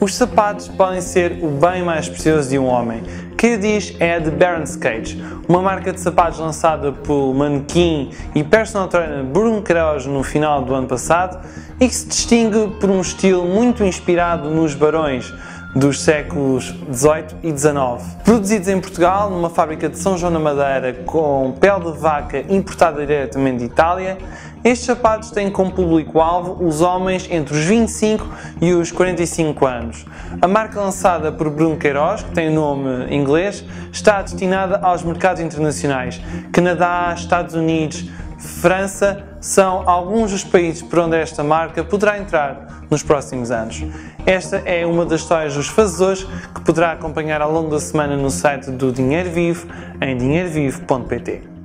Os sapatos podem ser o bem mais precioso de um homem. Quem diz é a de Baron's Cage, uma marca de sapatos lançada pelo manequim e personal trainer Bruno Queiroz no final do ano passado e que se distingue por um estilo muito inspirado nos barões dos séculos XVIII e XIX. Produzidos em Portugal, numa fábrica de São João da Madeira com pele de vaca importada diretamente de Itália, estes sapatos têm como público-alvo os homens entre os 25 e os 45 anos. A marca lançada por Bruno Queiroz, que tem o nome inglês, está destinada aos mercados internacionais. Canadá, Estados Unidos, França são alguns dos países por onde esta marca poderá entrar nos próximos anos. Esta é uma das histórias dos fazedores que poderá acompanhar ao longo da semana no site do Dinheiro Vivo em dinheirovivo.pt.